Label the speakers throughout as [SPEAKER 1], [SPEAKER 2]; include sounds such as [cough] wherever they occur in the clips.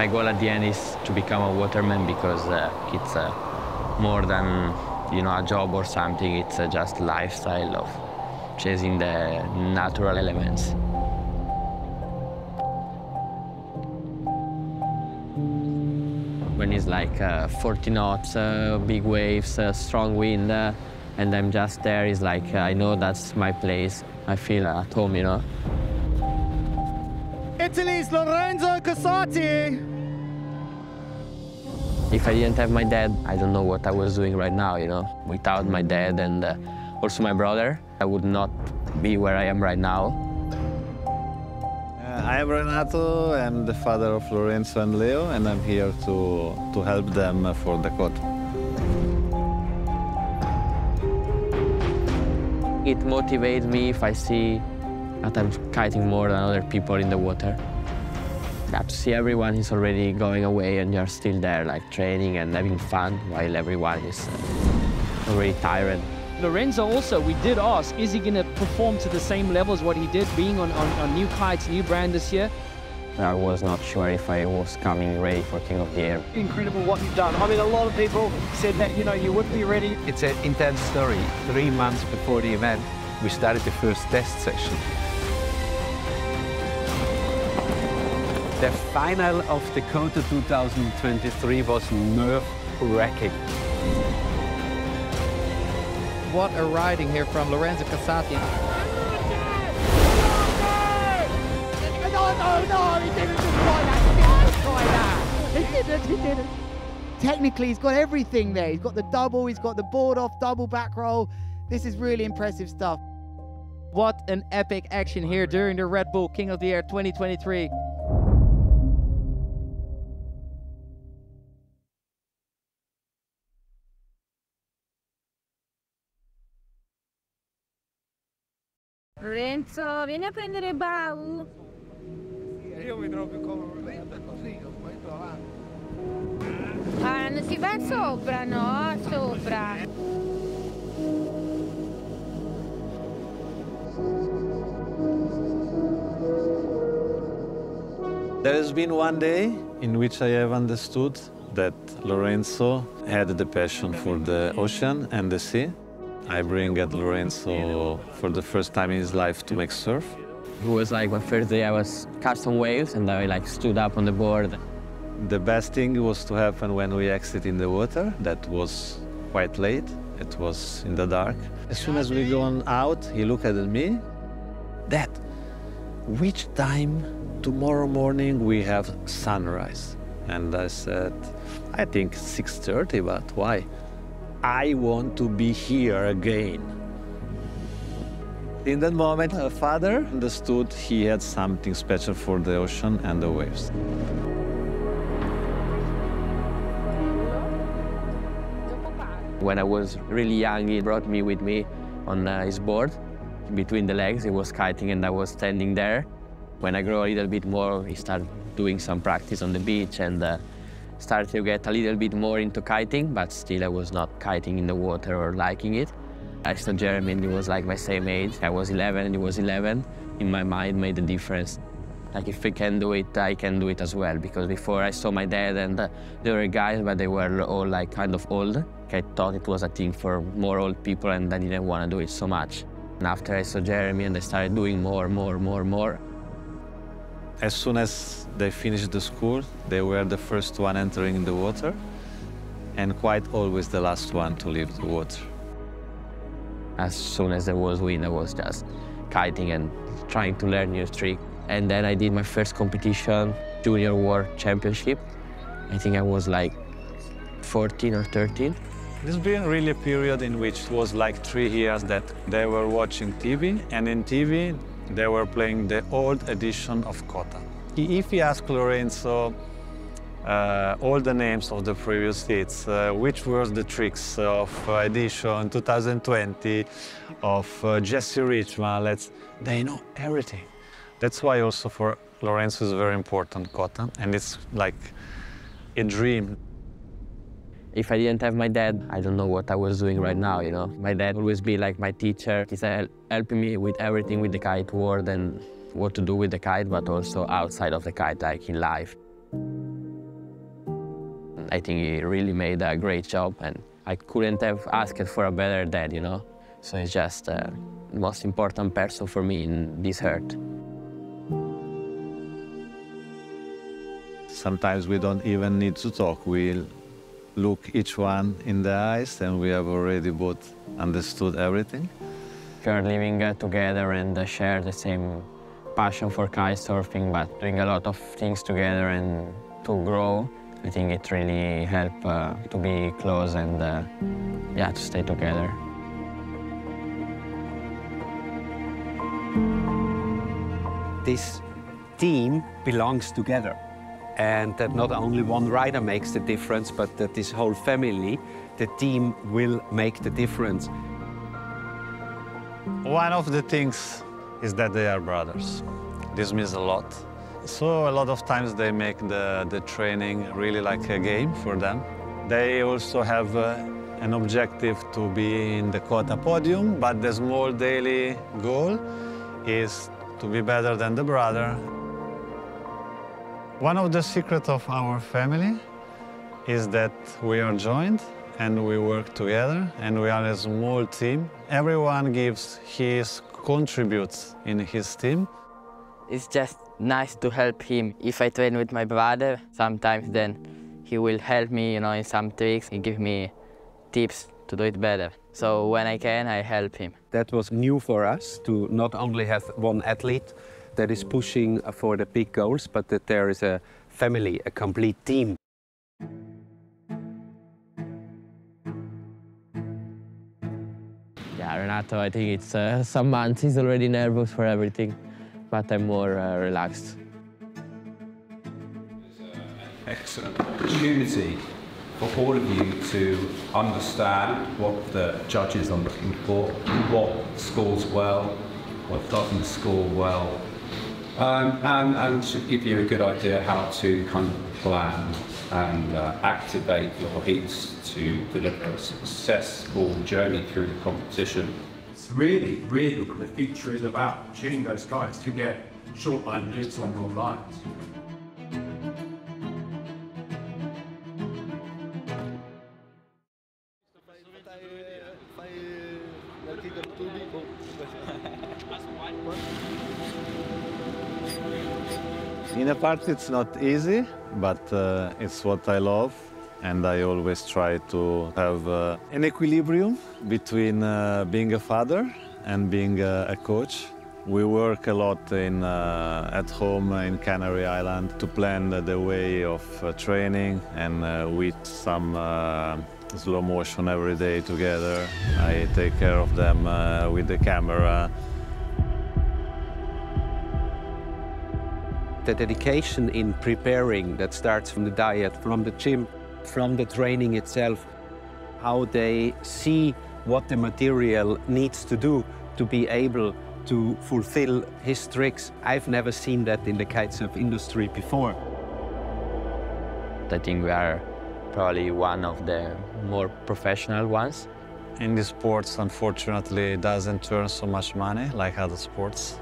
[SPEAKER 1] My goal at the end is to become a waterman because uh, it's uh, more than you know a job or something. It's uh, just lifestyle of chasing the natural elements. When it's like uh, 40 knots, uh, big waves, uh, strong wind, and I'm just there, it's like I know that's my place. I feel at home, you know.
[SPEAKER 2] Italy's Lorenzo Casati.
[SPEAKER 1] If I didn't have my dad, I don't know what I was doing right now, you know. Without my dad and uh, also my brother, I would not be where I am right now.
[SPEAKER 3] Uh, I am Renato, I'm the father of Lorenzo and Leo, and I'm here to, to help them for the KOTA.
[SPEAKER 1] It motivates me if I see that I'm kiting more than other people in the water. Yeah, to see everyone is already going away and you're still there, like training and having fun, while everyone is uh, already tired.
[SPEAKER 4] Lorenzo also, we did ask, is he going to perform to the same level as what he did being on, on, on new kites, new brand this year?
[SPEAKER 1] I was not sure if I was coming ready for King of the Air.
[SPEAKER 5] Incredible what you've done. I mean, a lot of people said that, you know, you wouldn't be ready.
[SPEAKER 6] It's an intense story. Three months before the event, we started the first test session. The final of the Kota 2023 was nerve-wracking.
[SPEAKER 7] What a riding here from Lorenzo Casati.
[SPEAKER 2] No, no, no, he didn't try that. He didn't just try that. He didn't, he didn't. Technically, he's got everything there. He's got the double, he's got the board off, double back roll. This is really impressive stuff.
[SPEAKER 7] What an epic action here during the Red Bull King of the Air 2023.
[SPEAKER 8] Lorenzo, vieni a prendere Bau.
[SPEAKER 6] Io mi trovo più comodo così, poi avanti.
[SPEAKER 8] Ah, non si va sopra, no? Sopra.
[SPEAKER 3] There has been one day in which I have understood that Lorenzo had the passion for the ocean and the sea. I bring at Lorenzo for the first time in his life to make surf.
[SPEAKER 1] It was like my first day I was caught some waves and I like stood up on the board.
[SPEAKER 3] The best thing was to happen when we exited in the water. That was quite late. It was in the dark. As soon as we gone out, he looked at me. Dad, which time tomorrow morning we have sunrise? And I said, I think 6.30, but why? I want to be here again. In that moment, her father understood he had something special for the ocean and the waves.
[SPEAKER 1] When I was really young, he brought me with me on uh, his board. Between the legs, he was kiting and I was standing there. When I grew a little bit more, he started doing some practice on the beach and uh, started to get a little bit more into kiting, but still I was not kiting in the water or liking it. I saw Jeremy and he was like my same age. I was 11 and he was 11. In my mind made a difference. Like if I can do it, I can do it as well. Because before I saw my dad and there were guys, but they were all like kind of old. I thought it was a thing for more old people and I didn't want to do it so much. And after I saw Jeremy and I started doing more, more, more, more.
[SPEAKER 3] As soon as they finished the school, they were the first one entering the water and quite always the last one to leave the water.
[SPEAKER 1] As soon as there was wind, I was just kiting and trying to learn new tricks. And then I did my first competition, Junior World Championship. I think I was like 14 or 13.
[SPEAKER 3] This been really a period in which it was like three years that they were watching TV, and in TV they were playing the old edition of KOTA. If you ask Lorenzo uh, all the names of the previous hits, uh, which were the tricks of uh, edition 2020, of uh, Jesse Richman, let's, they know everything. That's why also for Lorenzo is very important KOTA, and it's like a dream.
[SPEAKER 1] If I didn't have my dad, I don't know what I was doing right now, you know. My dad always be like my teacher. He's helping me with everything with the kite world and what to do with the kite, but also outside of the kite, like in life. I think he really made a great job, and I couldn't have asked for a better dad, you know? So he's just uh, the most important person for me in this earth.
[SPEAKER 3] Sometimes we don't even need to talk. We look each one in the eyes and we have already both understood everything.
[SPEAKER 1] We're living uh, together and uh, share the same passion for kite surfing, but doing a lot of things together and to grow. I think it really helped uh, to be close and uh, yeah, to stay together.
[SPEAKER 9] This team belongs together and that not only one rider makes the difference, but that this whole family, the team will make the difference.
[SPEAKER 3] One of the things is that they are brothers. This means a lot. So a lot of times they make the, the training really like a game for them. They also have uh, an objective to be in the Kota podium, but the small daily goal is to be better than the brother. One of the secrets of our family is that we are joined and we work together and we are a small team. Everyone gives his contributes in his team.
[SPEAKER 10] It's just nice to help him. If I train with my brother, sometimes then he will help me, you know, in some tricks. He give me tips to do it better. So when I can, I help him.
[SPEAKER 9] That was new for us to not only have one athlete that is pushing for the big goals, but that there is a family, a complete team.
[SPEAKER 1] Yeah, Renato, I think it's uh, some months. He's already nervous for everything, but I'm more uh, relaxed.
[SPEAKER 11] Excellent opportunity for all of you to understand what the judges are looking for, what scores well, what doesn't score well, um, and, and to give you a good idea how to kind of plan and uh, activate your heats to deliver a successful journey through the competition.
[SPEAKER 12] It's really, really the future is about tuning those guys to get short line hits on your lines.
[SPEAKER 3] Part, it's not easy, but uh, it's what I love. And I always try to have uh, an equilibrium between uh, being a father and being a, coach. We work a lot in, uh, at home in Canary Island to plan the way of uh, training and uh, with some slow motion every day together. I take care of them with the camera.
[SPEAKER 9] The dedication in preparing that starts from the diet, from the gym, from the training itself, how they see what the material needs to do to be able to fulfill his tricks. I've never seen that in the kitesurf industry before.
[SPEAKER 1] I think we are probably one of the more professional ones.
[SPEAKER 3] In the sports, unfortunately, it doesn't turn so much money like other sports.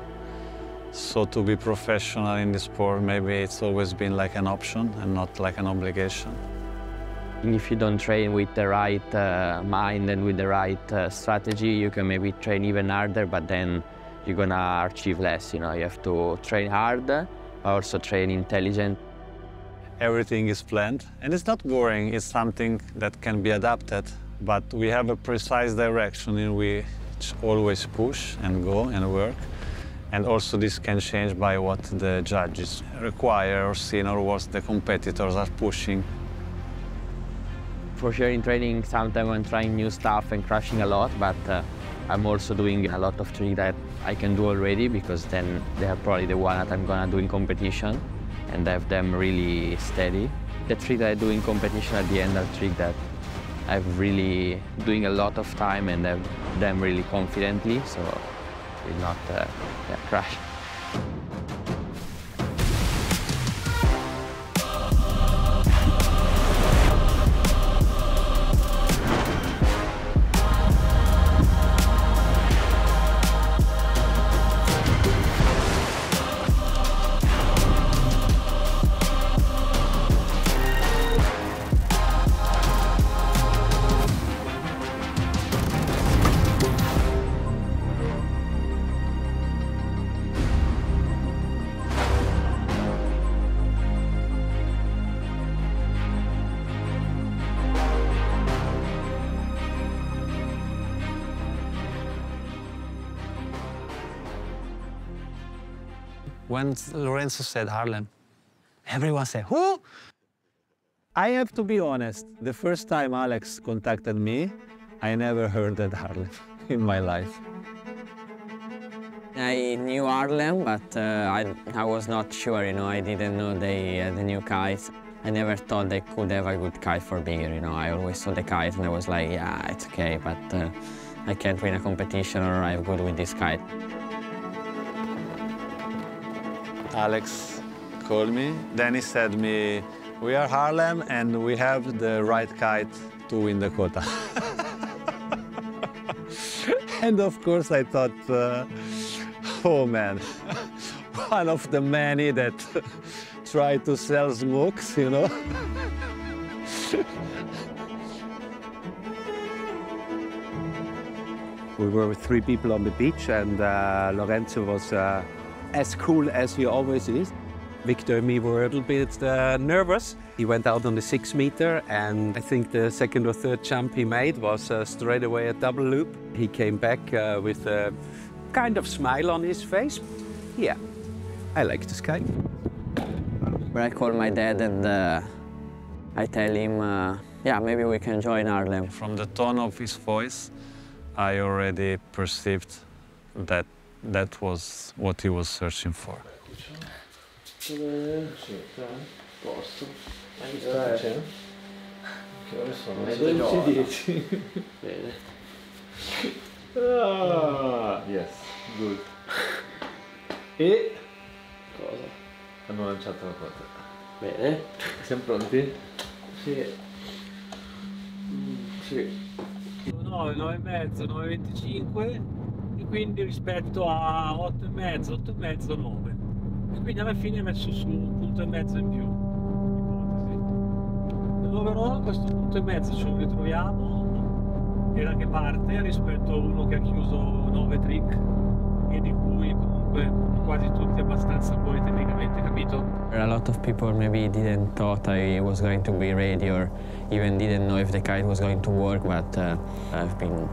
[SPEAKER 3] So to be professional in the sport, maybe it's always been like an option and not like an obligation.
[SPEAKER 1] If you don't train with the right uh, mind and with the right uh, strategy, you can maybe train even harder, but then you're gonna achieve less. You know, you have to train hard, but also train intelligent.
[SPEAKER 3] Everything is planned, and it's not boring. It's something that can be adapted, but we have a precise direction in which always push and go and work. And also this can change by what the judges require or see or what the competitors are pushing.
[SPEAKER 1] For sure in training, sometimes I'm trying new stuff and crashing a lot, but uh, I'm also doing a lot of tricks that I can do already because then they are probably the one that I'm gonna do in competition and have them really steady. The trick that I do in competition at the end are tricks that I've really doing a lot of time and have them really confidently. So will not uh, yeah, crash.
[SPEAKER 3] When Lorenzo said Harlem, everyone said, who? I have to be honest, the first time Alex contacted me, I never heard that Harlem [laughs] in my life.
[SPEAKER 1] I knew Harlem, but uh, I, I was not sure, you know, I didn't know they had the new kites. I never thought they could have a good kite for big air, you know. I always saw the kite and I was like, yeah, it's okay, but uh, I can't win a competition or I'm good with this kite.
[SPEAKER 3] Alex called me. Then he said me, we are Harlem and we have the right kite to win the KOTA. [laughs] and of course I thought, uh, oh man, [laughs] one of the many that [laughs] try to sell smokes, you know?
[SPEAKER 9] We were with three people on the beach, and uh, Lorenzo was uh, as cool as he always is. Victor and me were a little bit uh, nervous. He went out on the six meter, and I think the second or third jump he made was uh, straight away a double loop. He came back uh, with a kind of smile on his face. Yeah, I like this guy.
[SPEAKER 1] When I call my dad and uh, I tell him, uh, yeah, maybe we can join Harlem.
[SPEAKER 3] From the tone of his voice, I already perceived that that was what he was searching for.
[SPEAKER 13] Posto.
[SPEAKER 14] Hai visto che c'è?
[SPEAKER 13] Che ore sono?
[SPEAKER 14] Mezz'ora.
[SPEAKER 13] 12.
[SPEAKER 14] Bene.
[SPEAKER 13] Ah, yes, good. E
[SPEAKER 14] Cosa?
[SPEAKER 13] hanno lanciato la quota.
[SPEAKER 14] Bene.
[SPEAKER 13] Siamo pronti?
[SPEAKER 14] Sì. Mm, sì.
[SPEAKER 15] 9, 9 e mezzo, 9,25 e quindi rispetto a 8 e mezzo, 8 e mezzo, 9. E quindi alla fine ho messo su un punto e mezzo in più, ipotesi. Nell'overall a questo punto e mezzo ce lo ritroviamo e da che parte rispetto a uno che ha chiuso 9 trick e di cui comunque quasi tutti abbastanza buoni tecnicamente, capito?
[SPEAKER 1] A lot of people maybe didn't thought I was going to be ready or even didn't know if the kite was going to work, but uh, I've been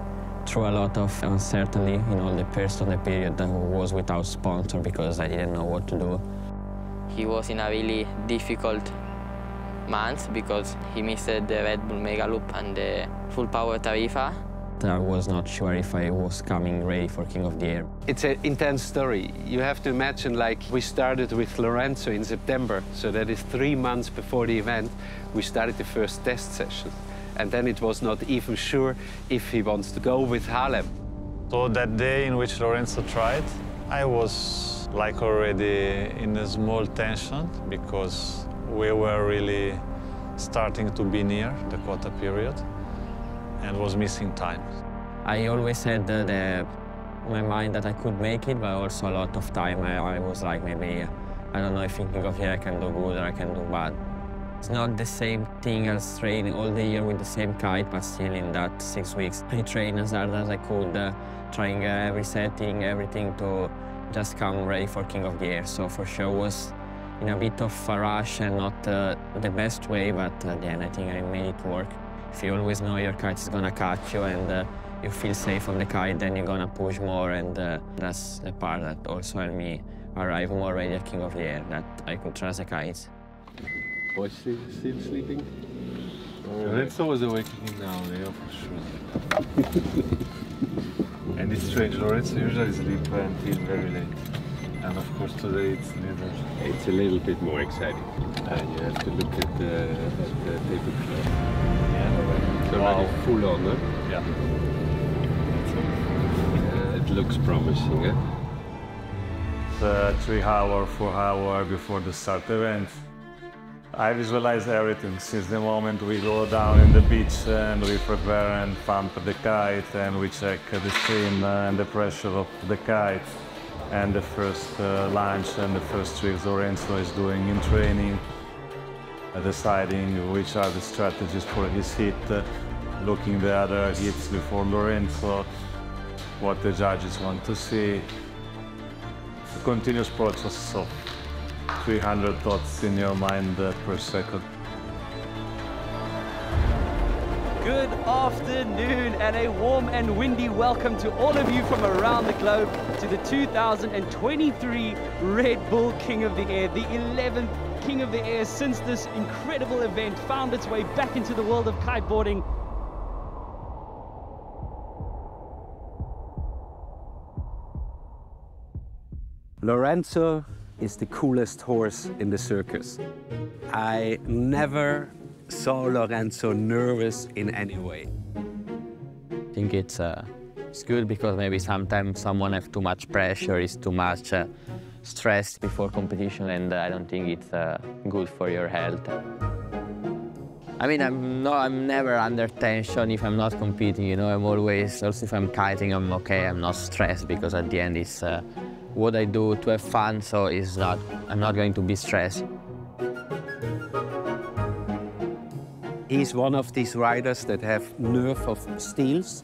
[SPEAKER 1] through a lot of uncertainty in all the first of the period that was without sponsor because I didn't know what to do.
[SPEAKER 10] He was in a really difficult month because he missed the Red Bull Mega Loop and the full power Tarifa.
[SPEAKER 1] I was not sure if I was coming ready for King of the Air.
[SPEAKER 9] It's an intense story. You have to imagine, like, we started with Lorenzo in September, so that is three months before the event, we started the first test session. And then it was not even sure if he wants to go with Harlem.
[SPEAKER 3] So that day in which Lorenzo tried, I was like already in a small tension because we were really starting to be near the KOTA period and was missing time.
[SPEAKER 1] I always had the, the, uh, my mind that I could make it, but also a lot of time I, I was like maybe, I don't know if thinking of yeah, I can do good or I can do bad. It's not the same thing as training all the year with the same kite, but still in that six weeks, I trained as hard as I could, uh, trying uh, every setting, everything to just come ready for King of the Air. So for sure was in a bit of a rush and not uh, the best way, but at the end I think I made it work. If you always know your kite is gonna catch you and uh, you feel safe on the kite, then you're gonna push more, and uh, that's the part that also helped me arrive more ready at King of the Air, that I could trust the kites.
[SPEAKER 13] Boy still, still sleeping? Lorenzo was awakening now, yeah, for sure. [laughs] and it's strange, Lorenzo usually sleep until very late. And of course today it's little...
[SPEAKER 9] It's a little bit more exciting.
[SPEAKER 13] And you have to look at the, the table clock.
[SPEAKER 9] It's already full on, huh?
[SPEAKER 3] Yeah.
[SPEAKER 9] Uh, it looks promising, eh?
[SPEAKER 3] Uh, three hour, four hour before the start event. I visualize everything since the moment we go down in the beach and we prepare and pump the kite and we check the stream and the pressure of the kite and the first uh, launch and the first tricks Lorenzo is doing in training, uh, deciding which are the strategies for his hit, uh, looking the other hits before Lorenzo, what the judges want to see. A continuous process of 300 thoughts in your mind uh, per second.
[SPEAKER 4] Good afternoon and a warm and windy welcome to all of you from around the globe to the 2023 Red Bull King of the Air, the 11th King of the Air since this incredible event found its way back into the world of kiteboarding.
[SPEAKER 9] Lorenzo is the coolest horse in the circus. I never saw Lorenzo nervous in any way.
[SPEAKER 1] I think it's, uh, it's good because maybe sometimes someone have too much pressure, is too much uh, stress before competition, and I don't think it's uh, good for your health. I mean, I'm no, I'm never under tension if I'm not competing. You know, I'm always also if I'm kiting, I'm okay. I'm not stressed because at the end it's uh, what I do to have fun. So it's not. I'm not going to be stressed.
[SPEAKER 9] He's one of these riders that have nerve of steels,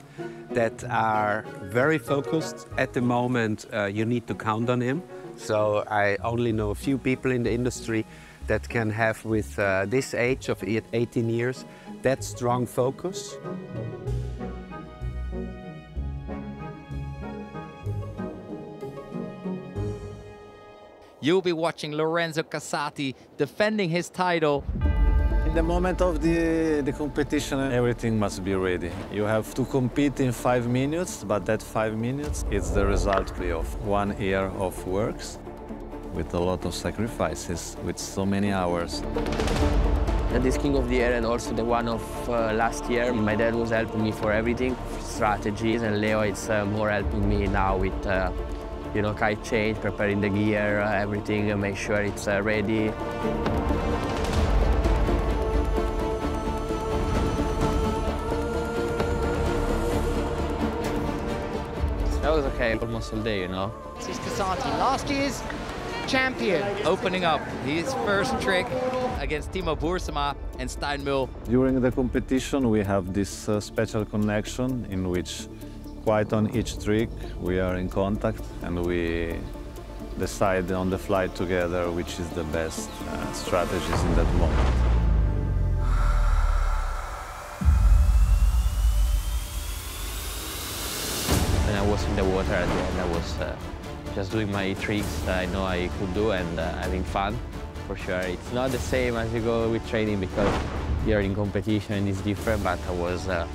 [SPEAKER 9] that are very focused. At the moment, uh, you need to count on him. So I only know a few people in the industry that can have, with uh, this age of 18 years, that strong focus.
[SPEAKER 7] You'll be watching Lorenzo Casati defending his title.
[SPEAKER 3] In the moment of the, the competition, everything must be ready. You have to compete in five minutes, but that five minutes is the result of one year of works with a lot of sacrifices, with so many hours.
[SPEAKER 1] And this King of the Air and also the one of uh, last year, my dad was helping me for everything, strategies, and Leo is uh, more helping me now with, uh, you know, kite change, preparing the gear, uh, everything, make sure it's uh, ready. That was okay, almost all day, you know.
[SPEAKER 2] This is Casati, last year's champion.
[SPEAKER 7] Opening up his first trick against Timo Boersema and Stein Mill.
[SPEAKER 3] During the competition, we have this uh, special connection in which, quite on each trick, we are in contact and we decide on the fly together which is the best uh, strategies in that moment.
[SPEAKER 1] When I was in the water at the end, I was uh, just doing my tricks that I know I could do and uh, having fun, for sure. It's not the same as you go with training because you're in competition and it's different, but I was, uh,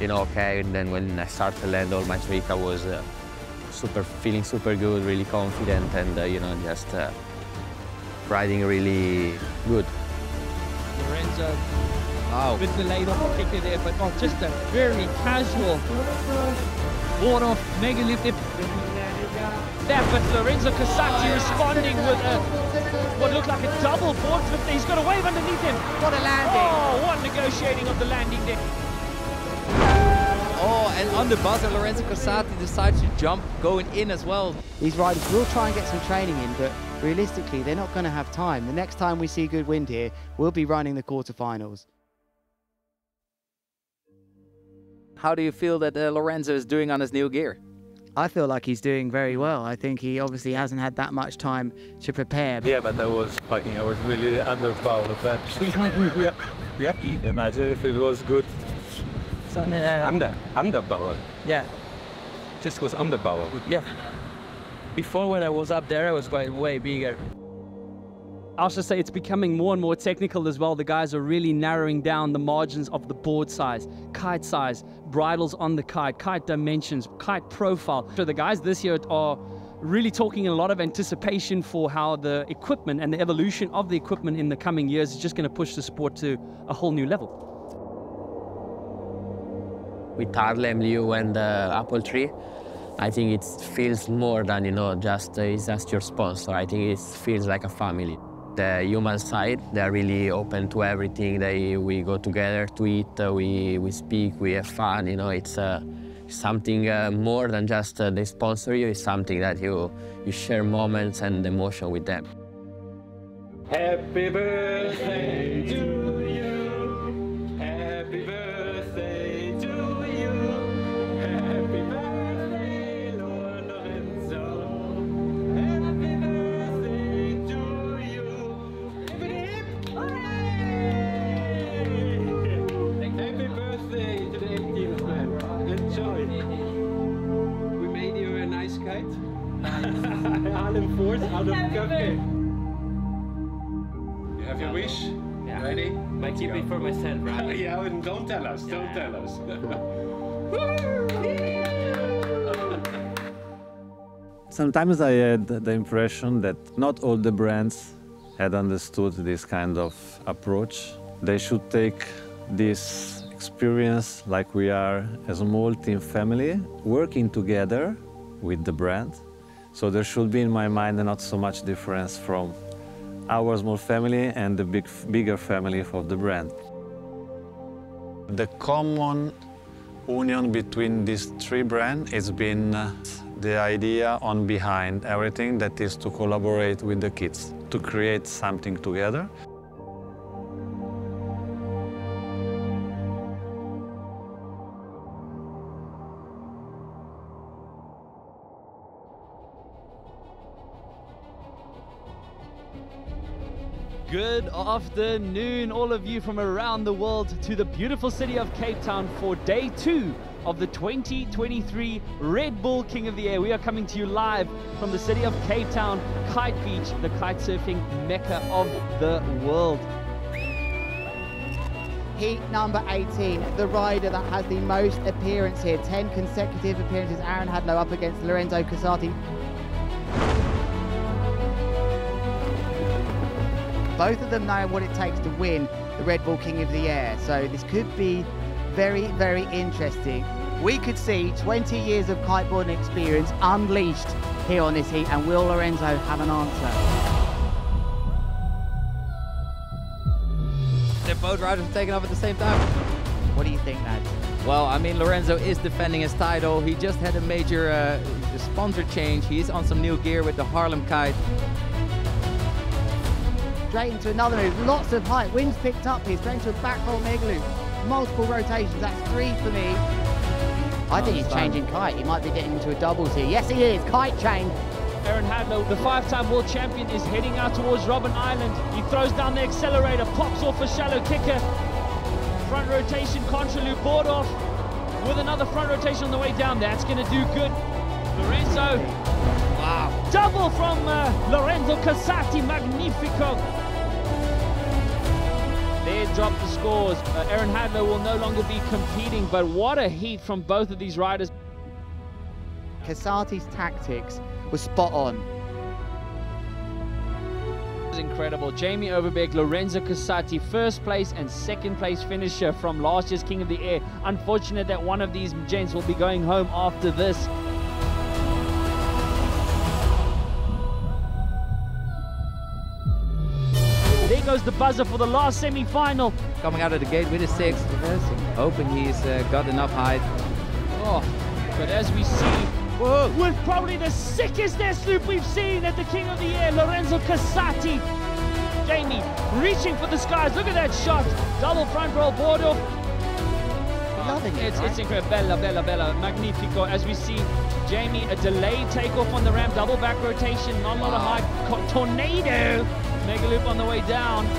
[SPEAKER 1] you know, okay. And then when I started to land all my tricks, I was uh, super, feeling super good, really confident, and, uh, you know, just uh, riding really good.
[SPEAKER 4] Lorenzo, wow. bit delayed off the kicker there, but not just a very casual board off mega lift. There, but Lorenzo Casati responding with a, what looked like a double board flip. He's got a wave underneath him.
[SPEAKER 2] What a landing.
[SPEAKER 4] Oh, what negotiating of the landing there.
[SPEAKER 7] And on the buzzer, Lorenzo Casati decides to jump going in as well.
[SPEAKER 2] These riders will try and get some training in, but realistically, they're not going to have time. The next time we see good wind here, we'll be running the quarterfinals.
[SPEAKER 7] How do you feel that uh, Lorenzo is doing on his new gear?
[SPEAKER 2] I feel like he's doing very well. I think he obviously hasn't had that much time to prepare.
[SPEAKER 13] Yeah, but I was fucking, I was really underpowered that. yeah, yeah. Imagine if it was good.
[SPEAKER 14] So, uh,
[SPEAKER 11] Under, underpowered.
[SPEAKER 14] yeah,
[SPEAKER 11] Just cause was underpowered.
[SPEAKER 14] yeah. Before when I was up there, I was quite way bigger.
[SPEAKER 4] I'll just say it's becoming more and more technical as well. The guys are really narrowing down the margins of the board size, kite size, bridles on the kite, kite dimensions, kite profile. So the guys this year are really talking a lot of anticipation for how the equipment and the evolution of the equipment in the coming years is just going to push the sport to a whole new level.
[SPEAKER 1] With Harlem, Liu, and uh, Apple Tree, I think it feels more than you know just uh, it's just your sponsor. I think it feels like a family. The human side, they're really open to everything. They we go together to eat, uh, we we speak, we have fun. You know, it's uh, something uh, more than just uh, they sponsor you. It's something that you you share moments and emotion with them.
[SPEAKER 12] Happy birthday to You
[SPEAKER 13] have your wish?
[SPEAKER 14] Yeah.
[SPEAKER 13] Ready?
[SPEAKER 14] I keep it for myself, right? [laughs]
[SPEAKER 13] yeah, and don't tell us, don't tell us. [laughs]
[SPEAKER 3] Sometimes I had the impression that not all the brands had understood this kind of approach. They should take this experience like we are as a small team family, working together with the brand. So there should be in my mind not so much difference from our small family and the big, bigger family of the brand. The common union between these three brands has been uh, the idea on behind everything that is to collaborate with the kids, to create something together.
[SPEAKER 4] Good afternoon, all of you from around the world, to the beautiful city of Cape Town for day two of the 2023 Red Bull King of the Air. We are coming to you live from the city of Cape Town, Kite Beach, the kite surfing mecca of the world.
[SPEAKER 2] Heat number 18, the rider that has the most appearance here, 10 consecutive appearances. Aaron Hadlow up against Lorenzo Casati. Both of them know what it takes to win the Red Bull King of the Air, so this could be very, very interesting. We could see 20 years of kiteboarding experience unleashed here on this heat, and will Lorenzo have an answer?
[SPEAKER 7] They're both riders taking off at the same time.
[SPEAKER 2] What do you think, lads?
[SPEAKER 7] Well, I mean, Lorenzo is defending his title. He just had a major uh, sponsor change. He's on some new gear with the Harlem Kite.
[SPEAKER 2] Straight into another move, lots of height. Wind's picked up here, straight into a back roll mega loop. Multiple rotations, that's three for me. I think he's changing kite. He might be getting into a doubles here. Yes, he is. Kite change.
[SPEAKER 4] Aaron Hadlow, the five-time world champion, is heading out towards Robben Island. He throws down the accelerator, pops off a shallow kicker. Front rotation, contra loop, board off with another front rotation on the way down. That's going to do good. Lorenzo, wow. Double from uh, Lorenzo Casati, magnifico. They dropped the scores. Uh, Aaron Hadlow will no longer be competing, but what a heat from both of these riders.
[SPEAKER 2] Casati's tactics were spot on.
[SPEAKER 4] incredible. Jamie Overbeek, Lorenzo Casati, first place and second place finisher from last year's King of the Air. Unfortunate that one of these gents will be going home after this. Goes the buzzer for the last semi-final.
[SPEAKER 7] Coming out of the gate with a six, hoping he's uh, got enough height.
[SPEAKER 4] Oh, but as we see, Whoa. with probably the sickest S loop we've seen at the King of the Air, Lorenzo Casati. Jamie reaching for the skies. Look at that shot. Double front roll board off.
[SPEAKER 2] Loving it,
[SPEAKER 4] It's,
[SPEAKER 2] right?
[SPEAKER 4] it's incredible. Bella, bella, bella. Magnifico. As we see, Jamie, a delayed takeoff on the ramp. Double back rotation. Not a lot of high. Tornado. Mega loop on the way down. Here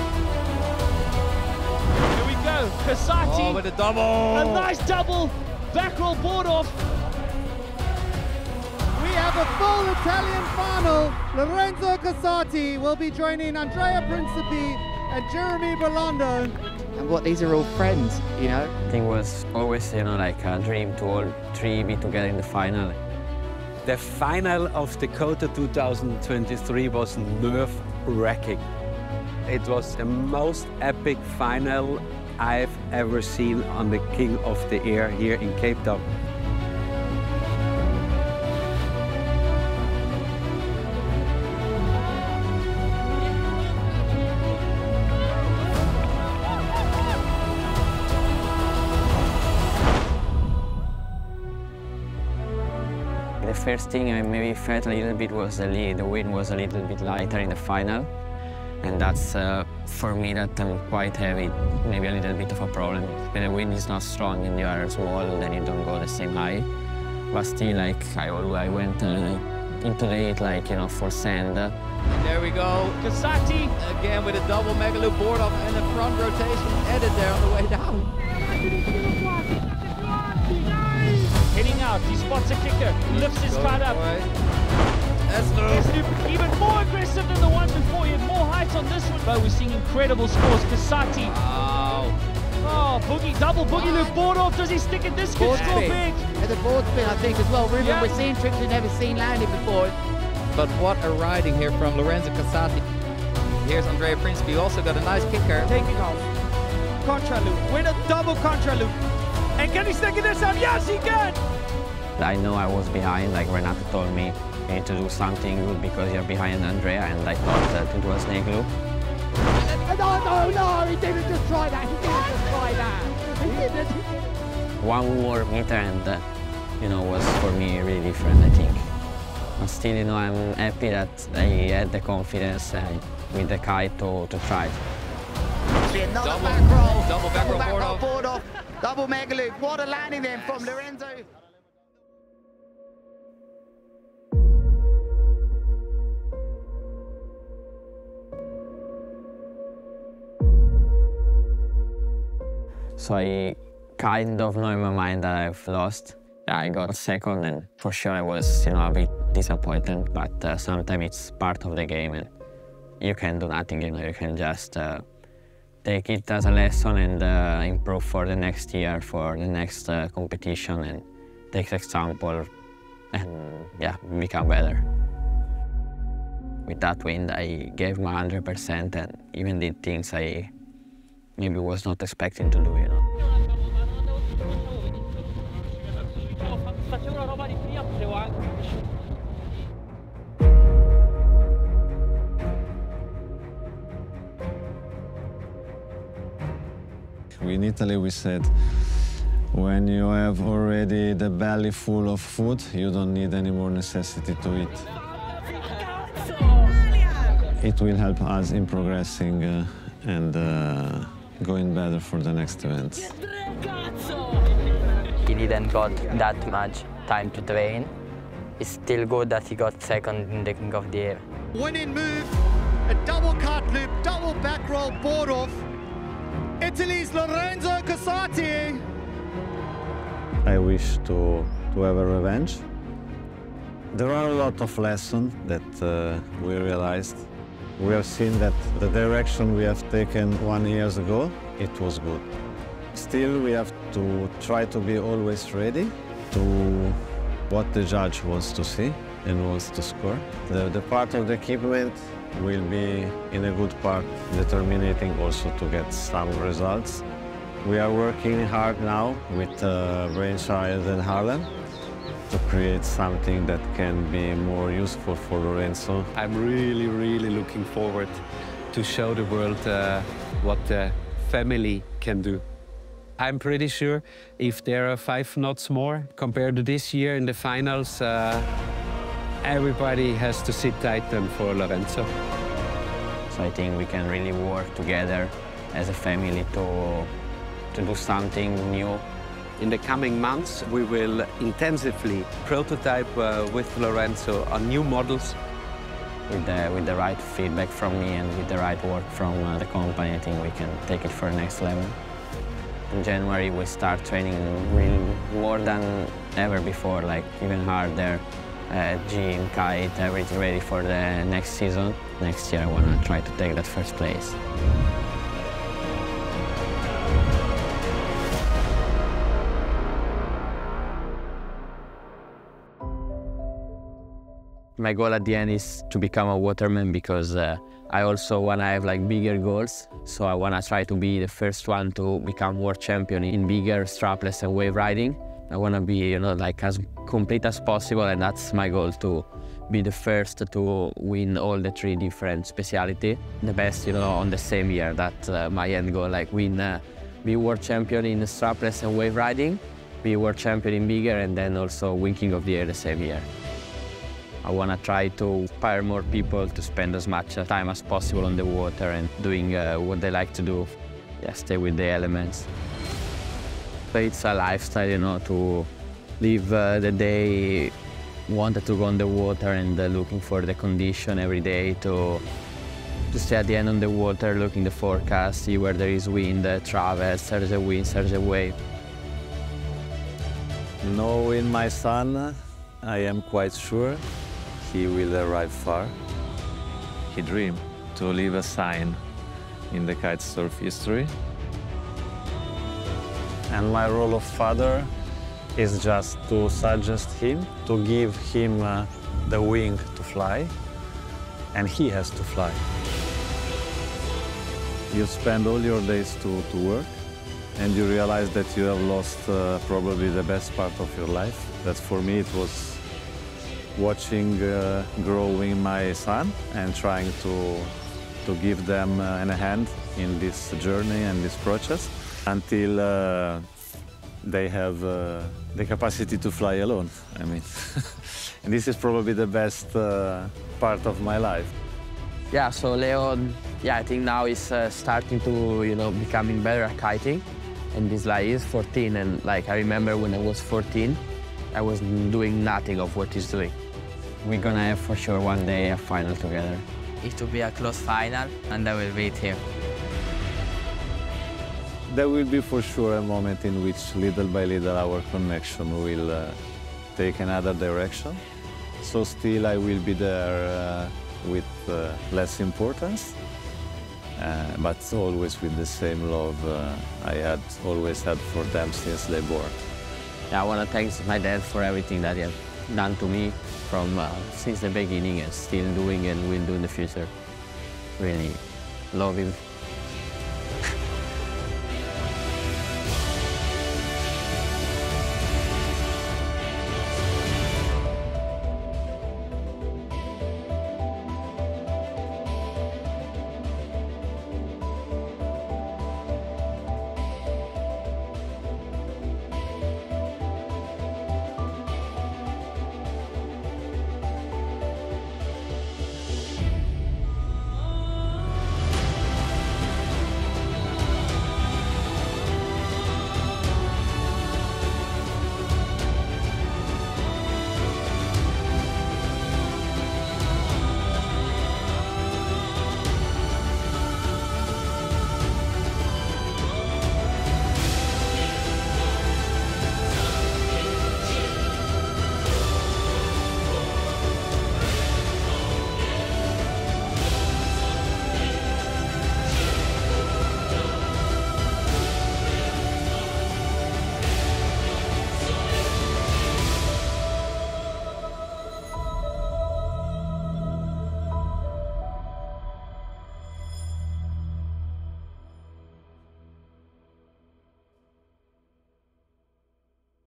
[SPEAKER 4] we go. Casati.
[SPEAKER 7] Oh, with a double.
[SPEAKER 4] A nice double. Back roll board off.
[SPEAKER 16] We have a full Italian final. Lorenzo Casati will be joining Andrea Principi and Jeremy Berlando.
[SPEAKER 2] And what, these are all friends, you know?
[SPEAKER 1] I think it was always, you know, like a dream to all three be together in the final.
[SPEAKER 9] The final of the Kota 2023 was nerve-wracking. It was the most epic final I've ever seen on the King of the Air here in Cape Town.
[SPEAKER 1] First thing I maybe felt a little bit was the lead. The wind was a little bit lighter in the final. And that's, uh, for me, that I'm quite heavy, maybe a little bit of a problem. When the wind is not strong and you are small, then you don't go the same high. But still, like, I, I went uh, into heat, like, you know, for sand.
[SPEAKER 7] There we go.
[SPEAKER 4] Casati.
[SPEAKER 7] Again with a double mega loop board off and a front rotation added there on the way down.
[SPEAKER 4] Heading out. He spots a kicker. Lifts his
[SPEAKER 7] Go
[SPEAKER 4] kite up.
[SPEAKER 7] for it.
[SPEAKER 4] S loop even more aggressive than the one before. He had more height on this one. But we're seeing incredible scores. Casati.
[SPEAKER 7] Wow.
[SPEAKER 4] Oh, boogie, double boogie loop board off. Does he stick it? This could
[SPEAKER 2] Board
[SPEAKER 4] score
[SPEAKER 2] spin.
[SPEAKER 4] big.
[SPEAKER 2] And the board spin, I think, as well. Ruben,
[SPEAKER 4] Yeah.
[SPEAKER 2] we're seeing tricks we've never seen landed before.
[SPEAKER 7] But what a riding here from Lorenzo Casati. Here's Andrea Principi, who also got a nice kicker.
[SPEAKER 4] Taking off. Contra loop. Win a double contra loop. And can he stick it this time? Yes, he can.
[SPEAKER 1] I know I was behind, like Renato told me, you need to do something good because you're behind Andrea, and I thought that it was snake loop.
[SPEAKER 2] No, no, no, he didn't just try that. He didn't just try that. He didn't.
[SPEAKER 1] One more meter and, uh, you know, was for me really different, I think. But still, you know, I'm happy that I had the confidence uh, with the kite to, to try.
[SPEAKER 2] Another
[SPEAKER 7] Double-
[SPEAKER 2] back roll.
[SPEAKER 7] double back roll board off.
[SPEAKER 2] board off. Double mega loop. What a landing then from Lorenzo.
[SPEAKER 1] So I kind of know in my mind that I've lost. I got second, and for sure I was, you know, a bit disappointed. But uh, sometimes it's part of the game, and you can do nothing. You know, you can just uh, take it as a lesson and uh, improve for the next year, for the next uh, competition, and take example, and yeah, become better. With that win, I gave my 100% and even did things I maybe was not expecting to do, you know.
[SPEAKER 4] Facevo una roba di prima, potevo anche.
[SPEAKER 3] In Italy, we said, when you have already the belly full of food, you don't need any more necessity to eat. It will help us in progressing uh, and uh, going better for the next events.
[SPEAKER 10] He didn't got that much time to train. It's still good that he got second in the King of the Air.
[SPEAKER 16] Winning move, a double cut loop, double back roll board off. Italy's Lorenzo Casati.
[SPEAKER 3] I wish to, to have a revenge. There are a lot of lessons that uh, we realized. We have seen that the direction we have taken one years ago, it was good. Still, we have to try to be always ready to what the judge wants to see and wants to score. The, the part of the equipment will be in a good part determining also to get some results. We are working hard now with uh, Brainchild and Harlem to create something that can be more useful for Lorenzo.
[SPEAKER 9] I'm really, really looking forward to show the world uh, what the family can do. I'm pretty sure if there are five knots more compared to this year in the finals, uh, everybody has to sit tight then for Lorenzo.
[SPEAKER 1] So I think we can really work together as a family to, to do something new.
[SPEAKER 9] In the coming months, we will intensively prototype uh, with Lorenzo on new models.
[SPEAKER 1] With the, with the right feedback from me and with the right work from uh, the company, I think we can take it for the next level. In January, we start training really more than ever before, like even harder. Uh, gym, kite, everything ready for the next season. Next year, I want to try to take that first place. My goal at the end is to become a waterman because uh, I also want to have like big air goals. So I want to try to be the first one to become world champion in big air strapless and wave riding. I want to be, you know, like as complete as possible, and that's my goal to be the first to win all the three different speciality. The best, you know, on the same year. That uh, my end goal, like win, uh, be world champion in strapless and wave riding, be world champion in bigger, and then also win King of the Air the same year. I want to try to inspire more people to spend as much time as possible on the water and doing uh, what they like to do. Yeah, stay with the elements. It's a lifestyle, you know, to live uh, the day wanted to go on the water and uh, looking for the condition every day to to stay at the end on the water, looking the forecast, see where there is wind, uh, travel, search the wind, search the wave.
[SPEAKER 3] Knowing my son, I am quite sure he will arrive far. He dreamed to leave a sign in the kite surf history. And my role of father is just to suggest him, to give him uh, the wing to fly, and he has to fly. You spend all your days to, to work, and you realize that you have lost uh, probably the best part of your life. That for me it was watching uh, growing my son and trying to, to give them uh, a hand in this journey and this process until uh, they have uh, the capacity to fly alone. I mean, [laughs] and this is probably the best uh, part of my life.
[SPEAKER 1] Yeah, so Leon, yeah, I think now is uh, starting to, you know, becoming better at kiting. And he's like, he's 14, and like I remember when I was 14, I was doing nothing of what he's doing. We're gonna have for sure one day a final together.
[SPEAKER 10] It will be a close final, and I will beat him.
[SPEAKER 3] There will be for sure a moment in which little by little our connection will uh, take another direction. So still I will be there uh, with uh, less importance, uh, but always with the same love uh, I had always had for them since they were
[SPEAKER 1] born. I want to thank my dad for everything that he has done to me from uh, since the beginning and still doing and will do in the future. Really him